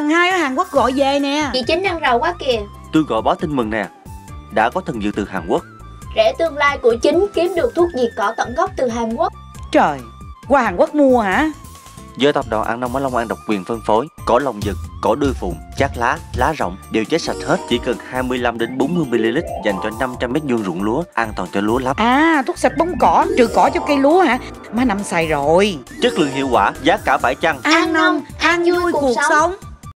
thằng hai ở Hàn Quốc gọi về nè. Chị Chính đang rầu quá kìa. Tôi gọi báo tin mừng nè. Đã có thần dược từ Hàn Quốc. Rễ tương lai của Chính kiếm được thuốc diệt cỏ tận gốc từ Hàn Quốc. Trời Qua Hàn Quốc mua hả? Do tập đoàn An Nông ở Long An độc quyền phân phối Cỏ lồng dực, cỏ đuôi phụng, chát lá, lá rộng đều chết sạch hết. Chỉ cần 25 đến 40 ml dành cho 500 mét vuông ruộng lúa An toàn cho lúa lắp À thuốc sạch bóng cỏ Trừ cỏ cho cây lúa hả? Má năm xài rồi. Chất lượng hiệu quả, giá cả phải chăng? An nông An vui cuộc sống.